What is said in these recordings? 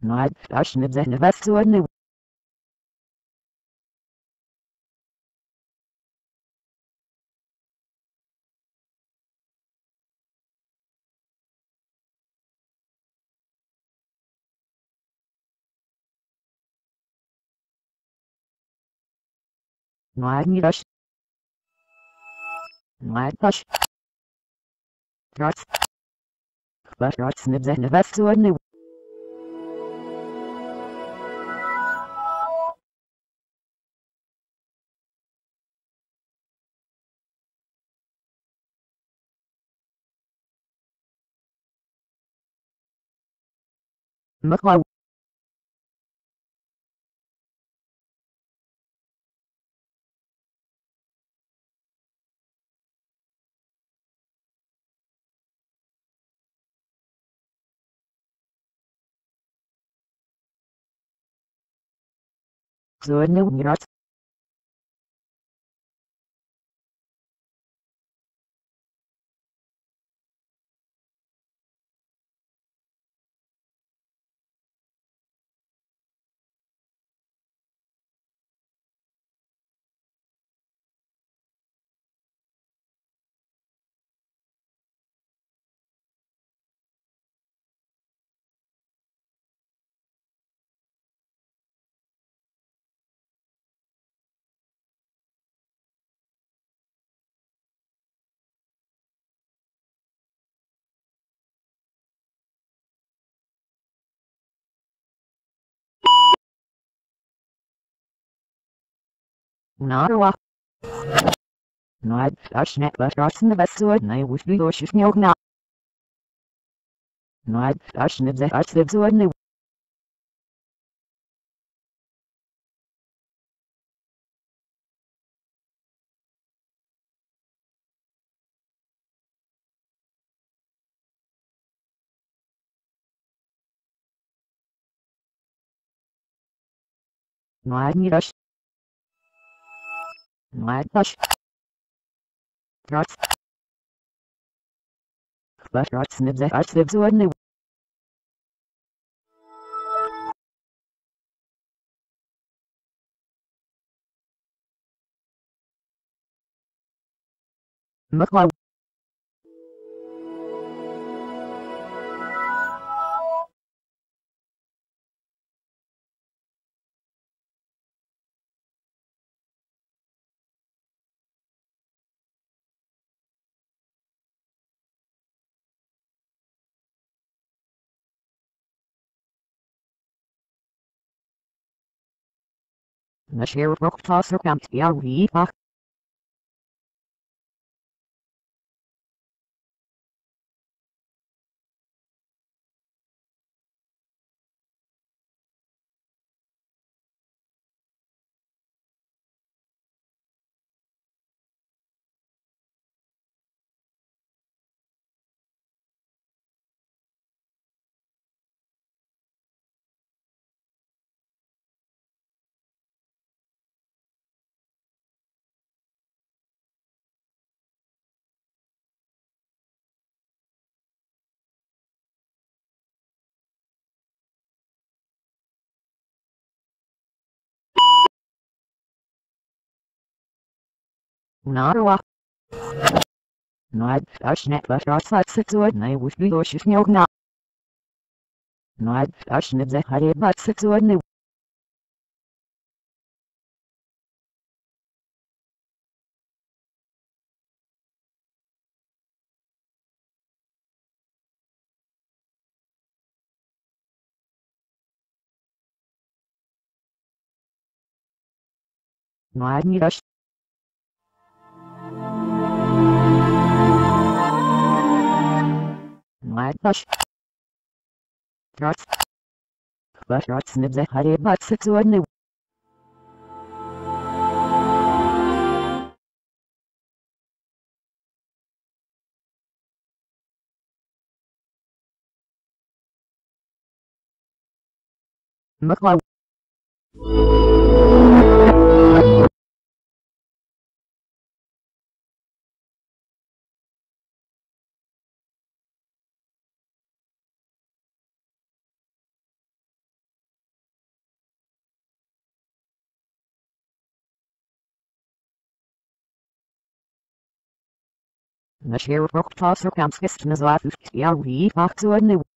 Nein, das mit seine Wasserne. Nein, das. Nein, das. Trotz. Was trotz mit seine Wasserne. Macau Сегодня у нас Narva. No, Starschnittverstraßen Westsorne Uspilošišně okna. Nord Starschnitt Zeharsvibsorne Nord Niroš. Blackbush. Trots. Bush trots nibs at arts nibs or nib. Mukwa. Ashne Vassone Wushbi Nyogna Noad Narva. No atstāšņiet vašās atsacodnē uzbidoši šņaugnā. No atstāšņiet zeharī atsacodnē. No admiraš. Záfucht jaí ach so nu. Narwa. Nad dash but ras hade but na wish be or shif nyog na.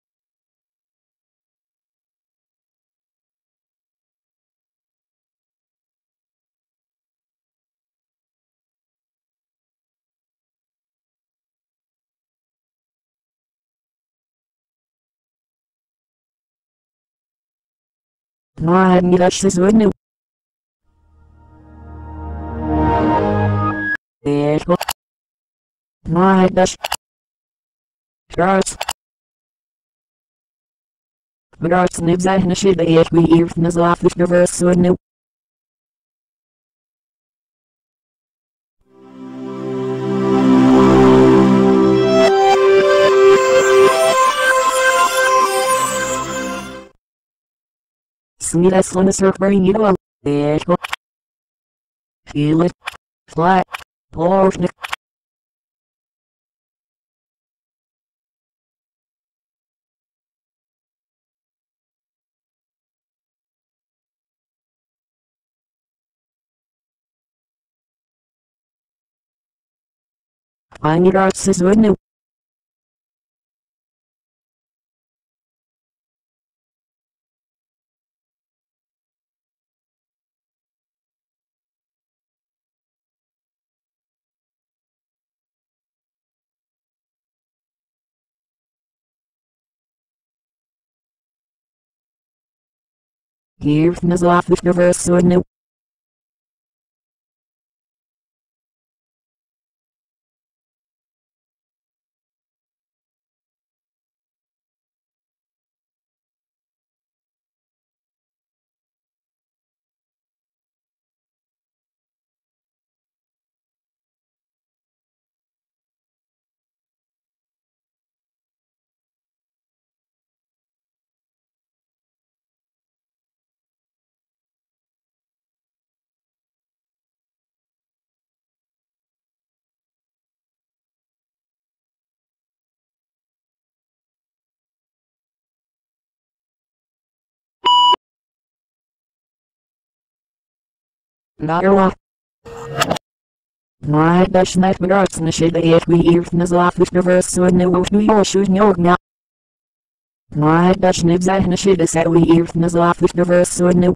so no. Nad mi dash so no. Ergo. Nad dash. Charles. Mars nib zay na Smilas on the surfing you. Fly. Portion. Find your arts is no. The zaf with the verse so no. Nad dash net with arts na shid the eight we ear from the zaf with the verse so no wish we or shoot nyog na. Nad dash nib zay na shid the set we ear from the zaf with the verse so no.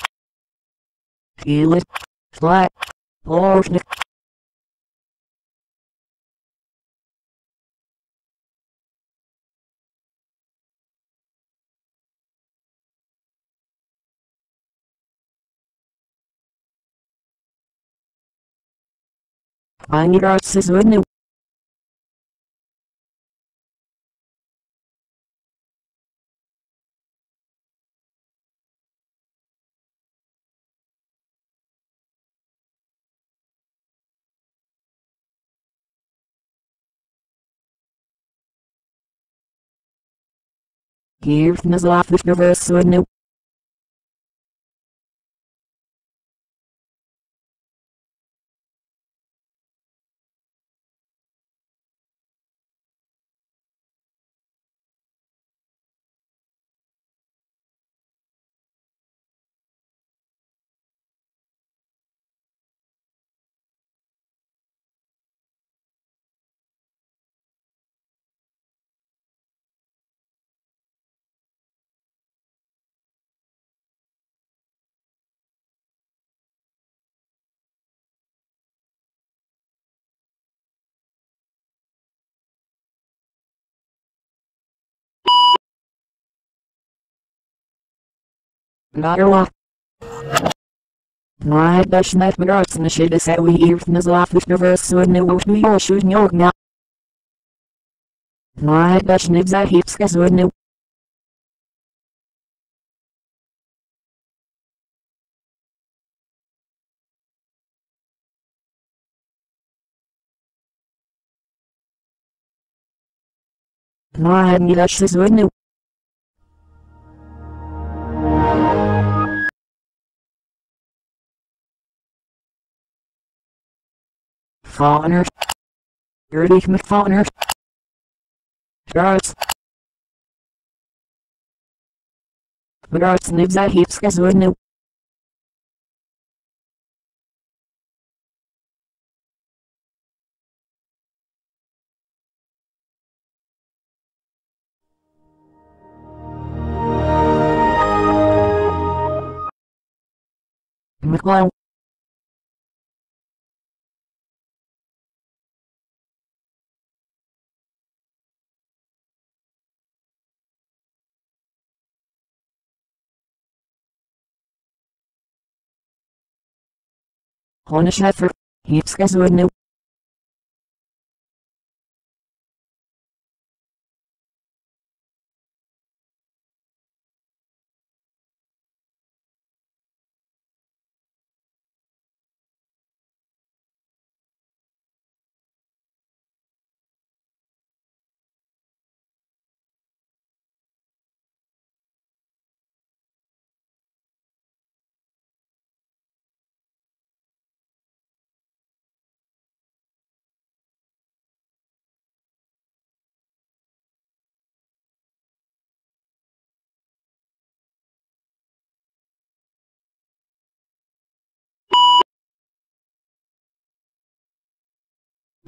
Fly. Portion. Find your is no. Geert nazlafisch reverse sword new. Garoa. Najdažnāk braucam šī sevi ir mazlāfis nevarsu neužni ošuņi ogņā. Najdažnāk zahīts, kas urni. Najdažnāk zahīts, kas urni. Fauner. Erlich McFauner. Charles. Charles lives at Hipskas Wood new.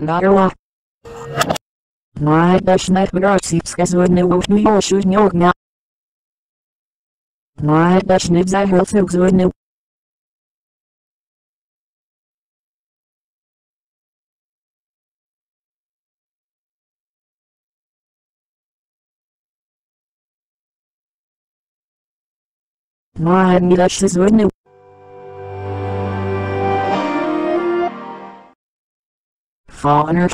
Нарвах. Найдашнах бросивска зурнилов мио шурнёгна. Найдашны взагылсык зурнил. Найдашны зурнил. Fauner.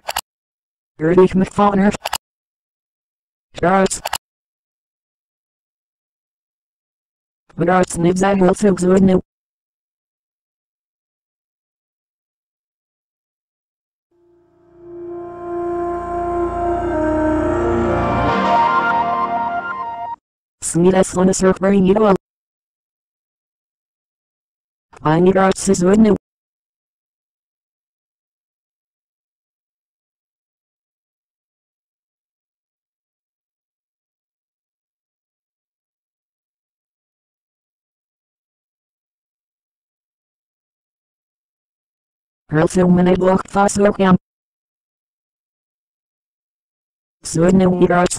Erlich McFauner. Charles. Lives at Hillfields Wood new. Smidas know. I need arts is wood Răsăumene bloc fasoham. Să ne uirați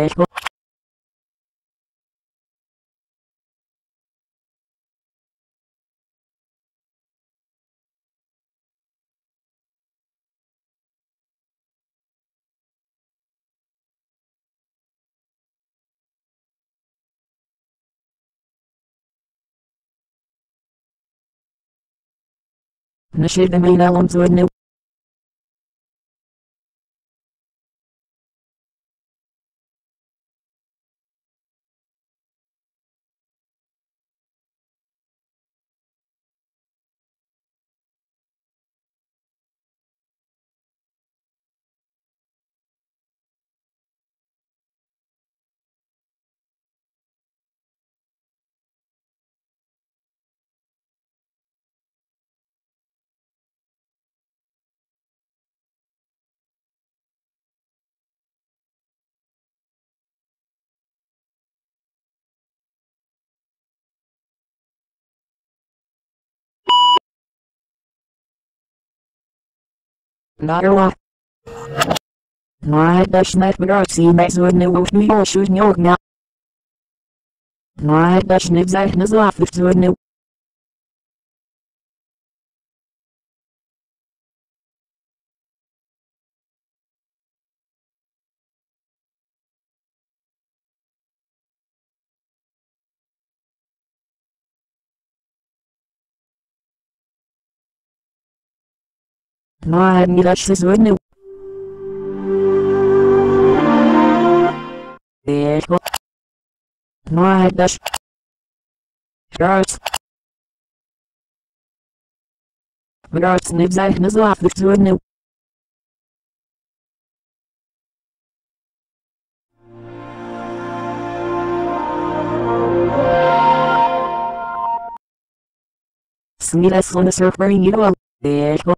viejo. Nešedeme na lonzu hier mee zo nu. Ik wil. Maar dat. Ruit. Ruit snijdt zij hier Моя мираж извинил. Эхо. Моя дашь. Раз. Раз не взять на злах извинил. Смирясь на сверхбрынило. Эхо.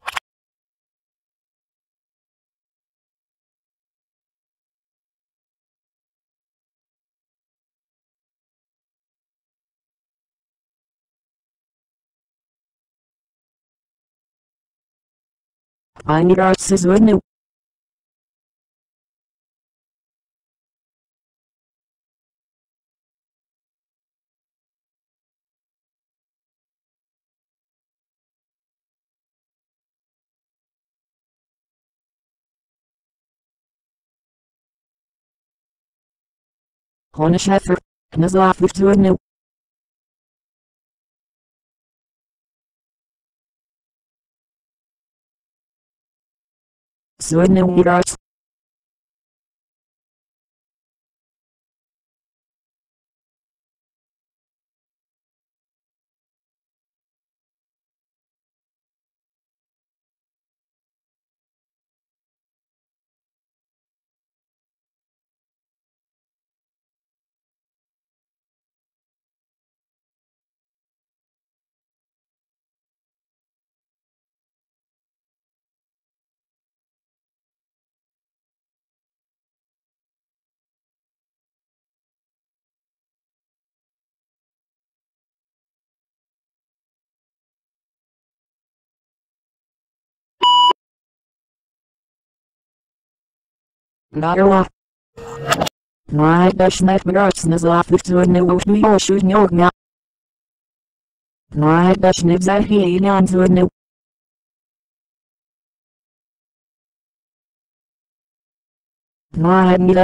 Aynı arsız önlü. Honne Schäfer, Kneslaf wird hören, al shoot nu ook na. Maar dat snijdt zij me zo af, zo nu. Maar niet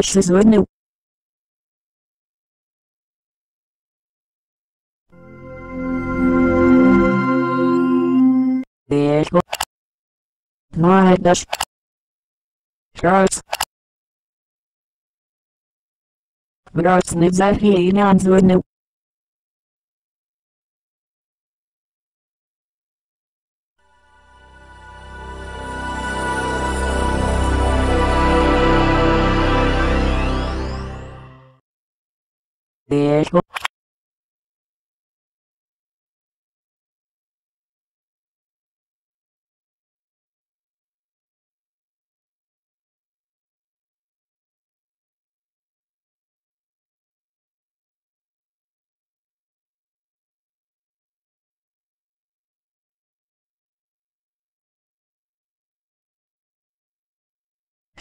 Grasnitz, Zahi, Nanzunu.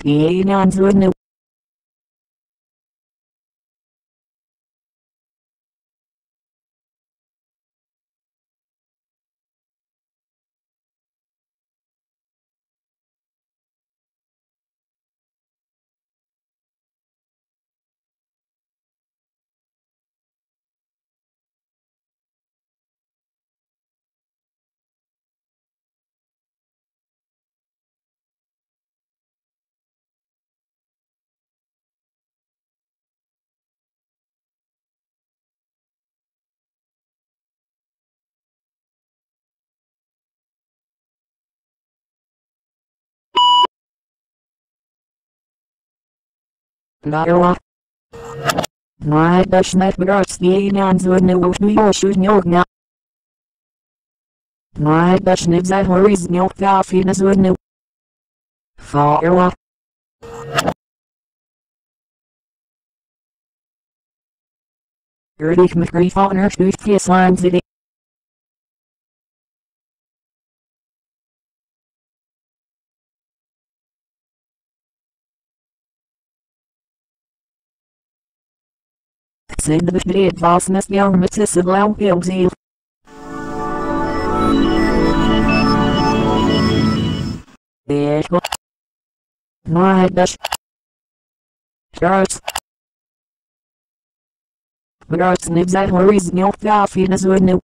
Wil. Maar Narwa. My dash net brats the enans would know we all should know now. My dash net that hurries no fafinas would know. Farwa. Erdik McGree Fawner Shoot Kiss Lines na. Maar dat snijdt zij hier aan zo nu. Maar niet dat ze zo nu. Ik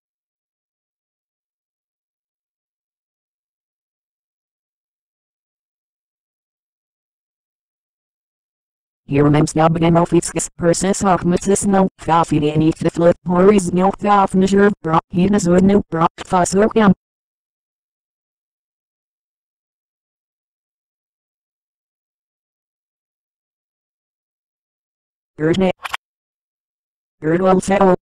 nibzai horizontal tafinas urnu. Beijo. Feel it. Flat. Lorsnik. Horizontal taf. Nashitsko. Hinas urnu. Hiermems nabgen offices persis hochmutzis no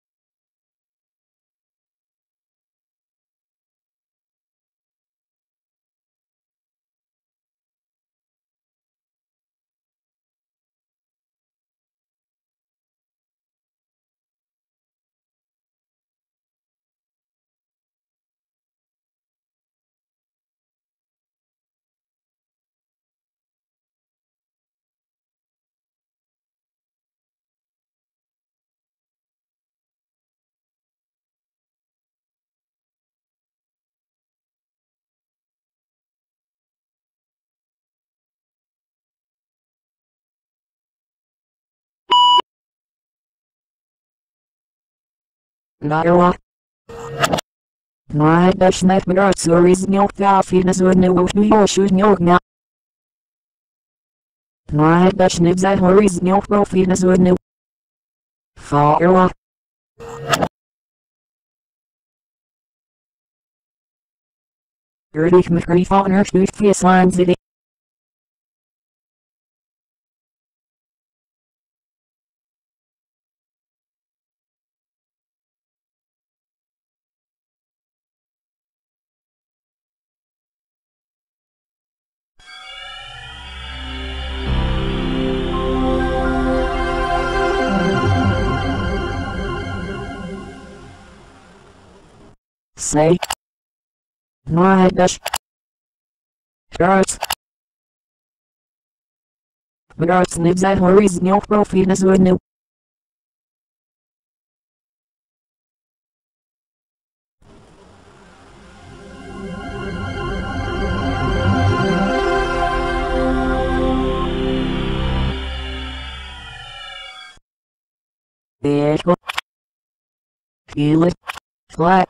de flip horizontal taf nisher bra hinas urnu bra fasurkam. Erdne. Erdwell settle. Darła. Najdaśnet brats horizontal tafinas urnu uśmioszu ognia. Najdaśny za horizontal profinas urnu. Farła. Erdich mit Griefaner stuft Fieslein City. snake, Midas, Charles. Мрачный взор из него профи названы. Vehicle. Keyless. Flat.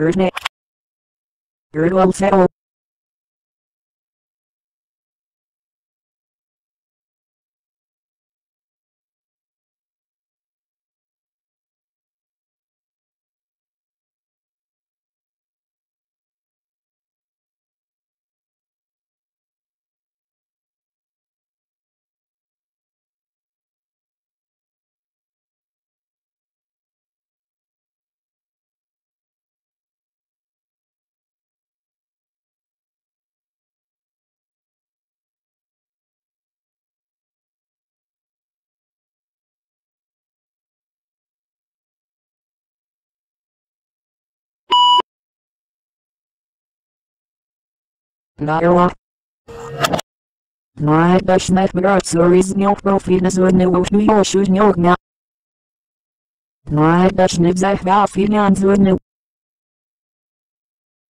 Naira. Nej, Naoa. Najbašnek mraco iznio profina zvrneo šnju još uz njogna. Najbašnek zahva finan zvrneo.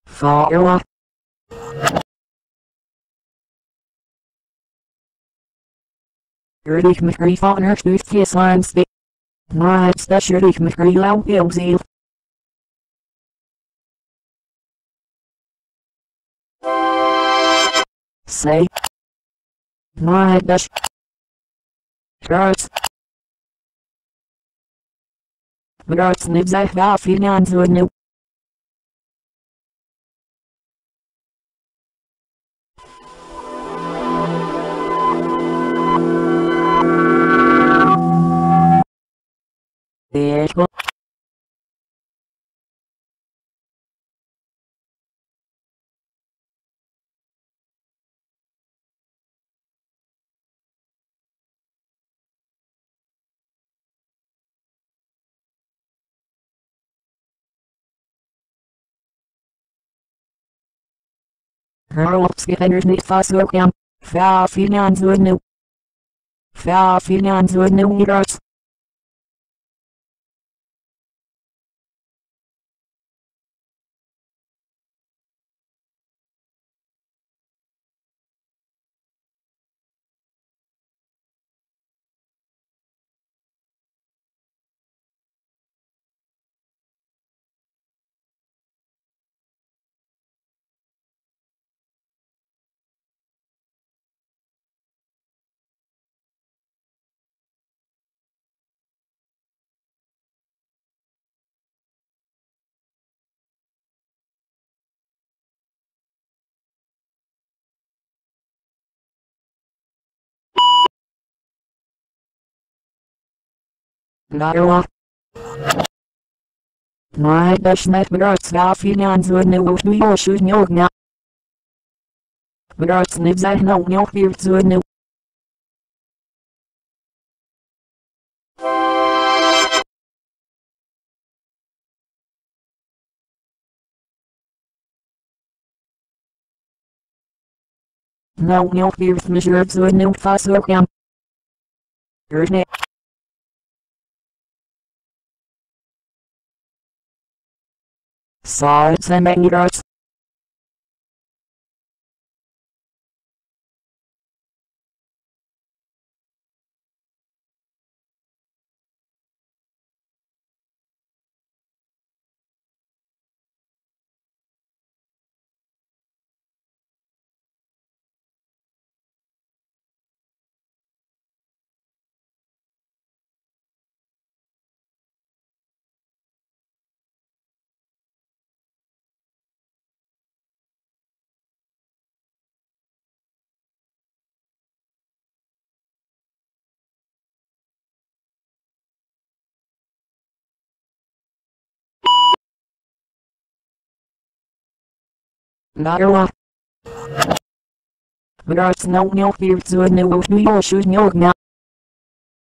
Faoa. Rydych mchri fawnr shtwyth kies landsby. Najbstash rydych mchri lau ilzil. snake, My best dash. Gross. Grossny vzahval finanzurnu. Echo. Vast ook jam. Fa finance. Fa finance with Здорово. Моя дошнет бродца финансовый ушбьешь из нёгна. Бродцны взагнал нёг пирцуйны. Nav jau pirms mežredzojumiem pasaukiem. Rūpnīca. Know and virt Naira. Maar als nou niet weer zo nu of nog na.